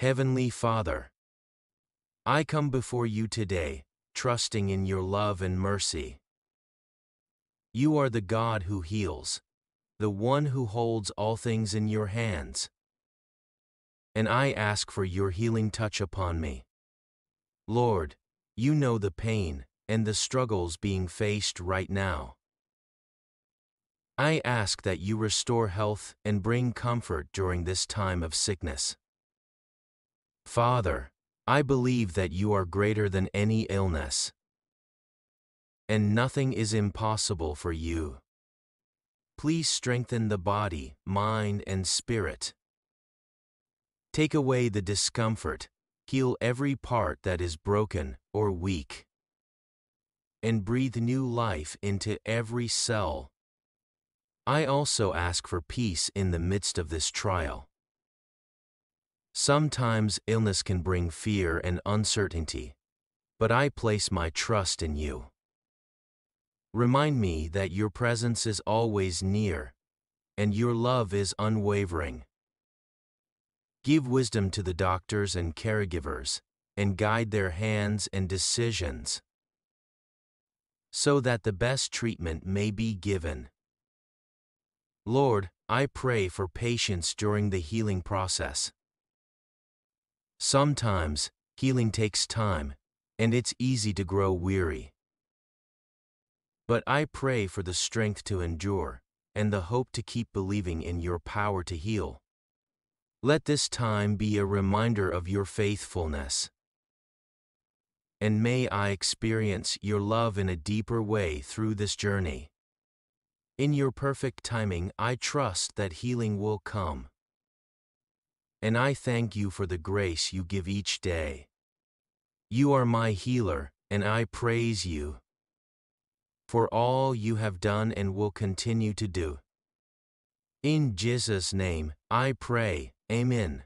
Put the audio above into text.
Heavenly Father, I come before you today, trusting in your love and mercy. You are the God who heals, the one who holds all things in your hands. And I ask for your healing touch upon me. Lord, you know the pain and the struggles being faced right now. I ask that you restore health and bring comfort during this time of sickness. Father, I believe that you are greater than any illness. And nothing is impossible for you. Please strengthen the body, mind, and spirit. Take away the discomfort, heal every part that is broken or weak. And breathe new life into every cell. I also ask for peace in the midst of this trial. Sometimes illness can bring fear and uncertainty, but I place my trust in you. Remind me that your presence is always near, and your love is unwavering. Give wisdom to the doctors and caregivers, and guide their hands and decisions, so that the best treatment may be given. Lord, I pray for patience during the healing process. Sometimes, healing takes time, and it's easy to grow weary. But I pray for the strength to endure, and the hope to keep believing in your power to heal. Let this time be a reminder of your faithfulness. And may I experience your love in a deeper way through this journey. In your perfect timing, I trust that healing will come and I thank you for the grace you give each day. You are my healer, and I praise you for all you have done and will continue to do. In Jesus' name, I pray, Amen.